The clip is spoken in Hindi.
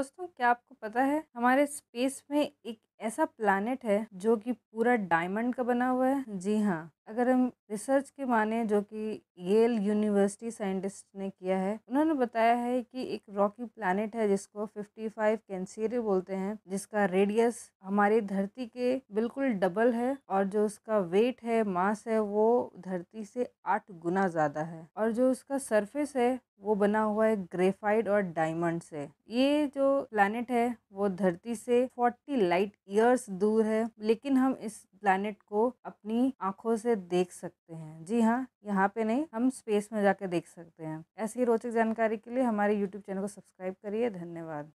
दोस्तों, क्या आपको पता है, हमारे स्पेस में एक ऐसा प्लैनेट है, जो कि पूरा डायमंड का बना हुआ है। जी हाँ अगर हम रिसर्च के माने, जो कि येल यूनिवर्सिटी साइंटिस्ट ने किया है, उन्होंने बताया है कि एक रॉकी प्लानट है, जिसको 55 कैंसीरे बोलते हैं, जिसका रेडियस हमारी धरती के बिल्कुल डबल है, और जो उसका वेट है मास है, वो धरती से आठ गुना ज़्यादा है। और जो उसका सरफेस है वो बना हुआ है ग्रेफाइड और डायमंड से। ये जो प्लैनेट है, वो धरती से 40 लाइट ईयर्स दूर है, लेकिन हम इस प्लैनेट को अपनी आँखों से देख सकते हैं। जी हाँ यहाँ पे नहीं, हम स्पेस में जाके देख सकते हैं। ऐसी रोचक जानकारी के लिए हमारे यूट्यूब चैनल को सब्सक्राइब करिए। धन्यवाद।